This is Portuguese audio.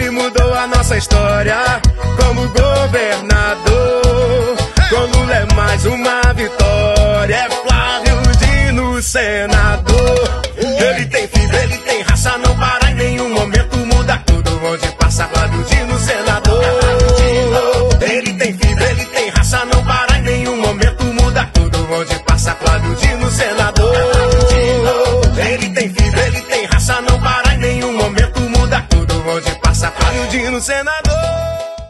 Ele mudou a nossa história como governador. Com Lula é mais uma vitória. É Flávio Dino, senador. Ele tem fibra, ele tem raça, não para em nenhum momento. Muda tudo onde passa Flávio Dino, senador. Ele tem fibra, ele tem raça, não para em nenhum momento. Muda tudo onde passa Flávio Dino, senador. Ele tem fibra, ele tem raça, não para Tá Aplaudindo no senador.